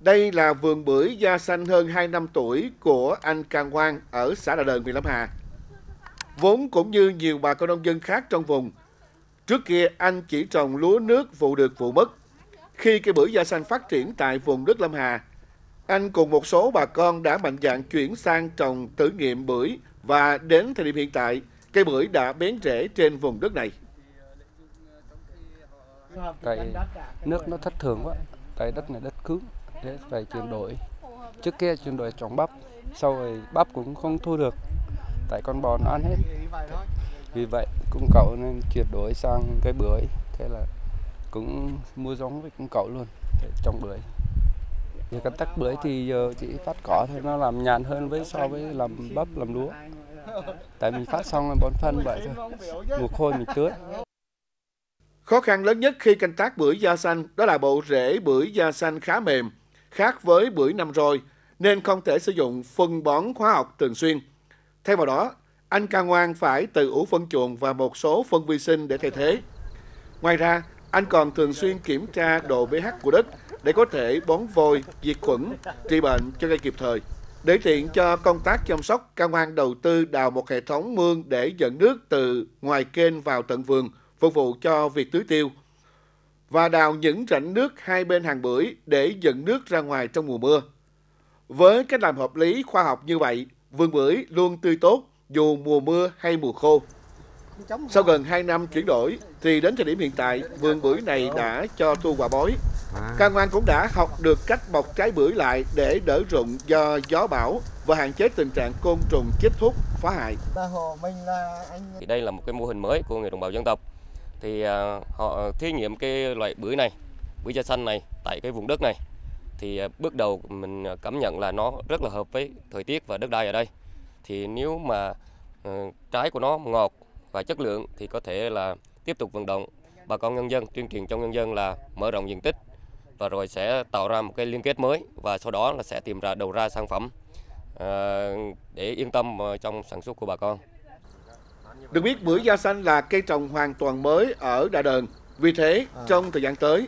Đây là vườn bưởi da xanh hơn 2 năm tuổi của anh Càng Quang ở xã Đà Đờn, huyện Lâm Hà. Vốn cũng như nhiều bà con nông dân khác trong vùng, trước kia anh chỉ trồng lúa nước vụ được vụ mất. Khi cây bưởi da xanh phát triển tại vùng đất Lâm Hà, anh cùng một số bà con đã mạnh dạn chuyển sang trồng thử nghiệm bưởi và đến thời điểm hiện tại, cây bưởi đã bén rễ trên vùng đất này. tại nước nó thất thường quá tại đất này đất cứng thế phải chuyển đổi. Trước kia chuyển đổi trồng bắp sau rồi bắp cũng không thu được. Tại con bò nó ăn hết. Vì vậy cũng cậu nên chuyển đổi sang cây bưởi. Thế là cũng mua giống với cũng cậu luôn để trồng bưởi. Về canh tác bưởi thì giờ chỉ phát cỏ thôi nó làm nhàn hơn với so với làm bắp làm lúa. Tại mình phát xong rồi bón phân vậy thôi. Mùa khô mình tưới. Khó khăn lớn nhất khi canh tác bưởi da xanh đó là bộ rễ bưởi da xanh khá mềm, khác với bưởi năm rồi, nên không thể sử dụng phân bón hóa học thường xuyên. Thay vào đó, anh Ca Ngoan phải tự ủ phân chuồng và một số phân vi sinh để thay thế. Ngoài ra, anh còn thường xuyên kiểm tra độ pH của đất để có thể bón vôi, diệt khuẩn, trị bệnh cho cây kịp thời. Để tiện cho công tác chăm sóc, Ca Ngoan đầu tư đào một hệ thống mương để dẫn nước từ ngoài kênh vào tận vườn, phục vụ cho việc tưới tiêu và đào những rãnh nước hai bên hàng bưởi để dẫn nước ra ngoài trong mùa mưa. Với cách làm hợp lý khoa học như vậy, vườn bưởi luôn tươi tốt dù mùa mưa hay mùa khô. Sau gần 2 năm chuyển đổi thì đến thời điểm hiện tại vườn bưởi này đã cho thu quả bói. Ca Ngoan cũng đã học được cách bọc trái bưởi lại để đỡ rụng do gió bão và hạn chế tình trạng côn trùng chích hút phá hại. Thì đây là một cái mô hình mới của người đồng bào dân tộc. Thì à, họ thí nghiệm cái loại bưởi này, bưởi da xanh này tại cái vùng đất này. Thì à, bước đầu mình cảm nhận là nó rất là hợp với thời tiết và đất đai ở đây. Thì nếu mà ờ, trái của nó ngọt và chất lượng thì có thể là tiếp tục vận động bà con nhân dân tuyên truyền trong nhân dân là mở rộng diện tích và rồi sẽ tạo ra một cái liên kết mới và sau đó là sẽ tìm ra đầu ra sản phẩm ờ, để yên tâm ờ, trong sản xuất của bà con. Được biết bưởi da xanh là cây trồng hoàn toàn mới ở Đà Đờn. Vì thế, trong thời gian tới,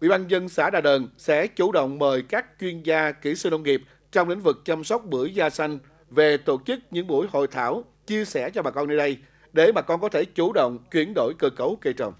Ủy ban dân xã Đà Đờn sẽ chủ động mời các chuyên gia kỹ sư nông nghiệp trong lĩnh vực chăm sóc bưởi da xanh về tổ chức những buổi hội thảo chia sẻ cho bà con nơi đây để bà con có thể chủ động chuyển đổi cơ cấu cây trồng.